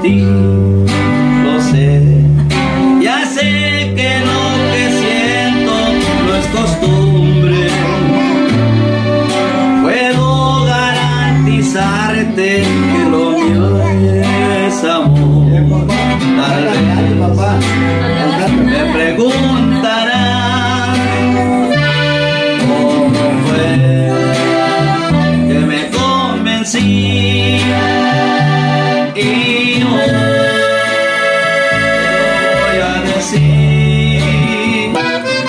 ti, lo sé. Ya sé que lo que siento no es costumbre. Puedo garantizarte que lo mío es amor. Tal vez me preguntarán cómo fue que me convencí y no voy a decir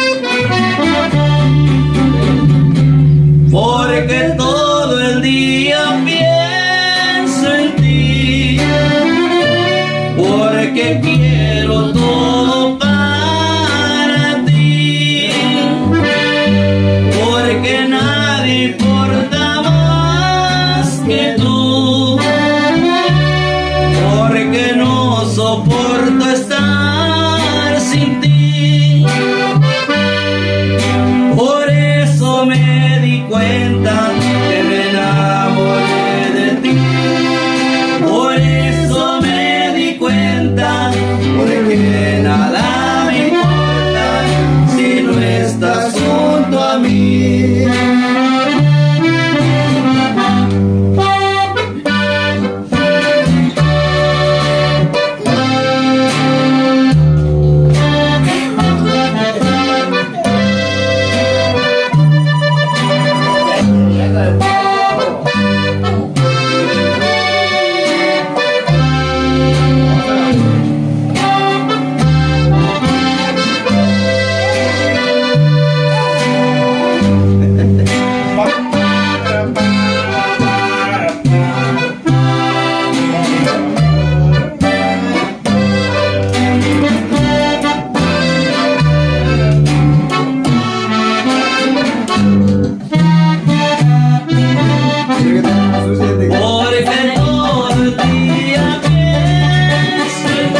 porque todo el día pienso en ti. Porque quiero todo para ti. Porque nadie importa más que tú. Porque no soporto estar mí.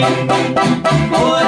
Porque